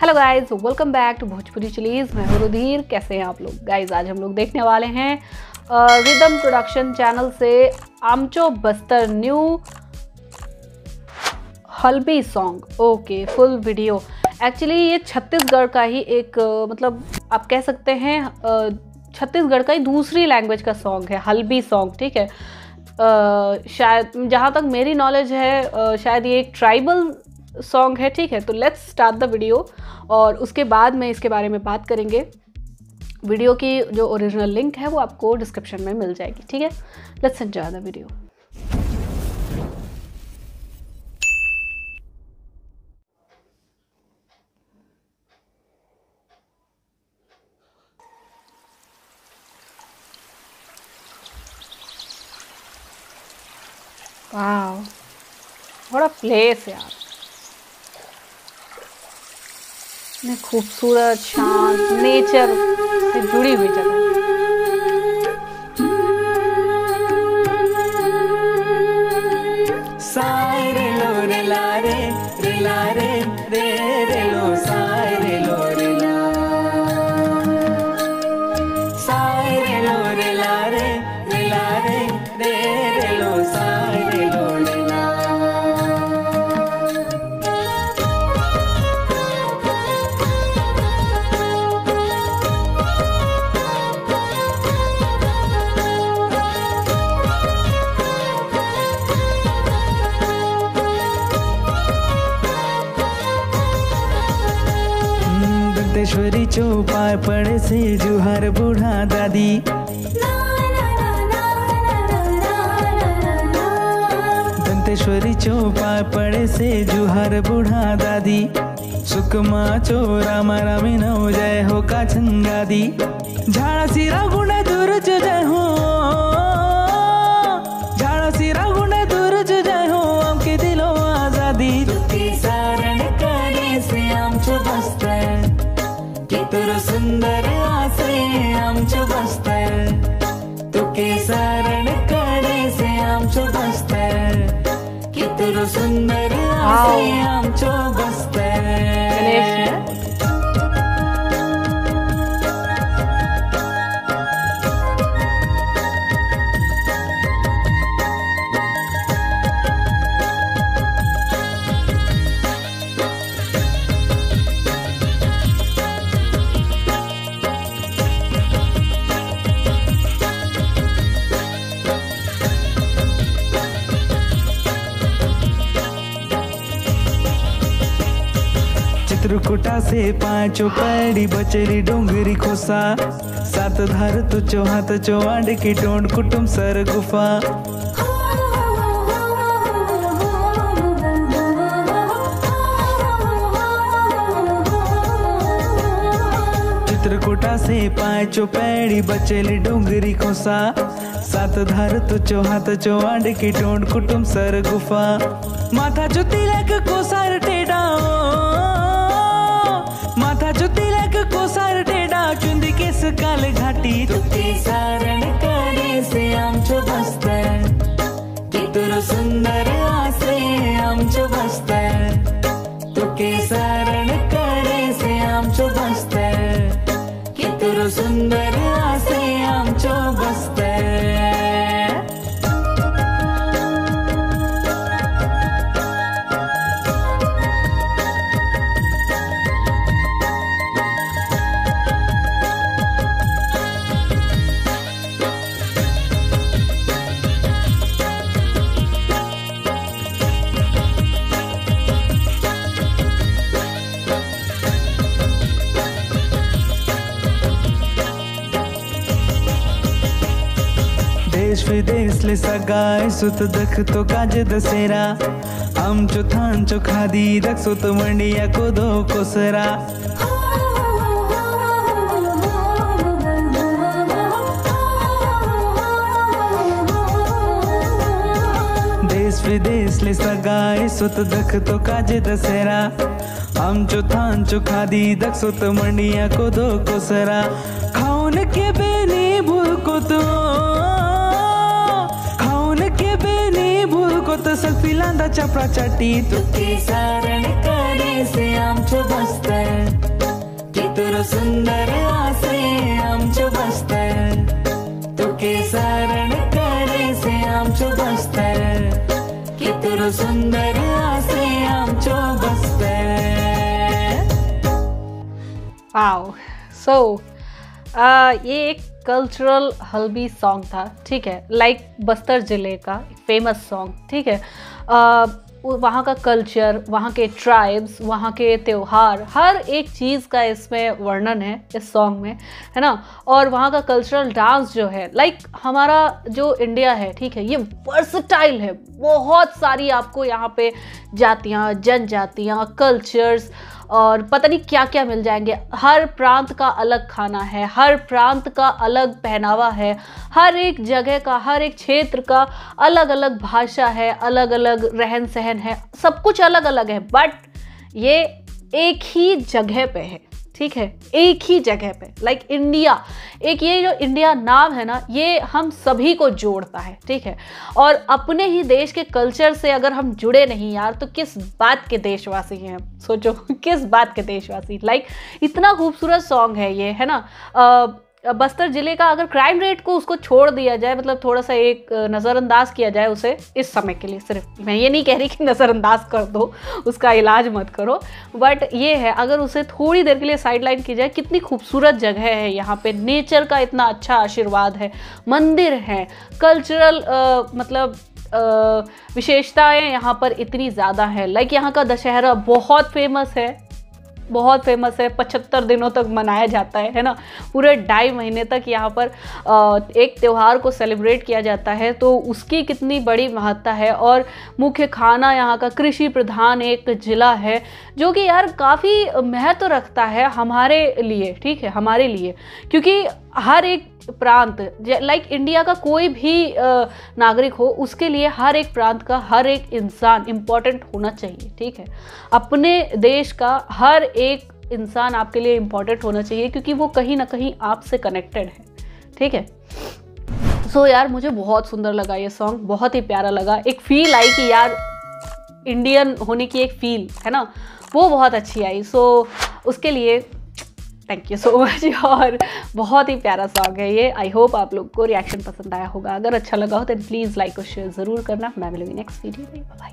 Hello guys welcome back to Bhojpuri chillies मैं रुधीर कैसे हैं आप लोग? गाइस आज हम लोग देखने वाले हैं रिदम प्रोडक्शन चैनल से आमचो Bastar new Halbi song okay full video actually ये छत्तीसगढ़ का ही एक मतलब आप कह सकते हैं छत्तीसगढ़ का ही दूसरी लैंग्वेज का सॉन्ग है हल्बी सॉन्ग ठीक है? आ, शायद जहाँ तक मेरी नॉलेज है आ, शायद ये एक ट्राइबल सॉन्ग है, ठीक है? तो लेट्स स्टार्ट द वीडियो और उसके बाद में इसके बारे में बात करेंगे। वीडियो की जो ओरिजिनल लिंक है, वो आपको डिस्क्रिप्शन में मिल जाएगी, ठीक है? Let's enjoy the video what a place, यार। इतने खूबसूरत शांत नेचर से जुड़ी हुई जगह। सारे लो लारे रे रे रे। दंतेश्वरी चौपाल पड़े से जुहार बूढ़ा दादी। दंतेश्वरी चौपाल पड़े से जुहार बूढ़ा दादी। सुकमा चोरा मारा में नौ जय हो का छंगा दी झाड़ा सिरा गुण दूर जय हो। कितरो सुंदर आसे आमचो बस्तर चित्रकूटा से पांचो पैड़ी बचेली डोंगरी खोसा। सात धार तो चौहात चौवाड की टोंड कुटुम सर गुफा। चित्रकूटा से पांचो पैड़ी बचेली डोंगरी खोसा। सात धार तो चौहात चौवाड की टोंड कुटुम सर गुफा। माथा जो तिलक को सर टेढ़ा काल घाटी तुके सारण देश विदेश ले सगाय सुत दख तो काज दसेरा हम चो थान चो खादी दख सुत मंडिया को दो कोसरा। देश विदेश ले सगाय सुत दख तो काज दसेरा हम चो थान चो खादी दख सुत मंडिया को दो कोसरा। सल्फी लांदा चपरा चटी तुके सारण करे से आमचो बस्तर। कितुरो सुंदर आसे आमचो बस्तर। तुके सारण करे से आमचो बस्तर। कितुरो सुंदर आसे आमचो बस्तर। वाओ सो uh, ये एक कल्चरल हल्बी सॉन्ग था ठीक है? लाइक बस्तर ज़िले का फ़ेमस सॉन्ग ठीक है? वहाँ का कल्चर वहाँ के ट्राइब्स वहाँ के त्यौहार हर एक चीज़ का इसमें वर्णन है इस सॉन्ग में है ना? और वहाँ का कल्चरल डांस जो है लाइक हमारा जो इंडिया है ठीक है? ये वर्सटाइल है बहुत सारी आपको यहाँ पे जातियाँ जनजातियाँ कल्चर्स और पता नहीं क्या क्या मिल जाएँगे। हर प्रांत का अलग खाना है, हर प्रांत का अलग पहनावा है, हर एक जगह का, हर एक क्षेत्र का अलग अलग भाषा है अलग अलग रहन सहन है, सब कुछ अलग अलग है। बट ये एक ही जगह पे है ठीक है? एक ही जगह पे लाइक like इंडिया एक ये जो इंडिया नाम है ना ये हम सभी को जोड़ता है ठीक है? और अपने ही देश के कल्चर से अगर हम जुड़े नहीं यार तो किस बात के देशवासी हैं? सोचो किस बात के देशवासी? लाइक like, इतना खूबसूरत सॉन्ग है ये है ना? आ, बस्तर ज़िले का अगर क्राइम रेट को उसको छोड़ दिया जाए मतलब थोड़ा सा एक नज़रअंदाज किया जाए उसे इस समय के लिए सिर्फ़। मैं ये नहीं कह रही कि नज़रअंदाज कर दो, उसका इलाज मत करो। बट ये है, अगर उसे थोड़ी देर के लिए साइड लाइन की जाए, कितनी खूबसूरत जगह है यहाँ पे। नेचर का इतना अच्छा आशीर्वाद है, मंदिर है कल्चरल मतलब विशेषताएँ यहाँ पर इतनी ज़्यादा है। लाइक यहाँ का दशहरा बहुत फ़ेमस है। बहुत फ़ेमस है, पचहत्तर दिनों तक मनाया जाता है है ना? पूरे ढाई महीने तक यहाँ पर एक त्यौहार को सेलिब्रेट किया जाता है तो उसकी कितनी बड़ी महत्ता है? और मुख्य खाना यहाँ का कृषि प्रधान एक ज़िला है, जो कि यार काफ़ी महत्व रखता है हमारे लिए, ठीक है? हमारे लिए, क्योंकि हर एक प्रांत लाइक इंडिया का कोई भी नागरिक हो उसके लिए हर एक प्रांत का हर एक इंसान इंपॉर्टेंट होना चाहिए ठीक है? अपने देश का हर एक इंसान आपके लिए इंपॉर्टेंट होना चाहिए क्योंकि वो कहीं ना कहीं आपसे कनेक्टेड है ठीक है? सो so, यार मुझे बहुत सुंदर लगा ये सॉन्ग बहुत ही प्यारा लगा। एक फील आई कि यार इंडियन होने की एक फील है ना? वो बहुत अच्छी आई। सो so, उसके लिए थैंक यू सो मच और बहुत ही प्यारा सॉन्ग है ये। आई होप आप लोग को रिएक्शन पसंद आया होगा। अगर अच्छा लगा हो तो प्लीज़ लाइक और शेयर ज़रूर करना। मैं मिलूँगी नेक्स्ट वीडियो में। बाय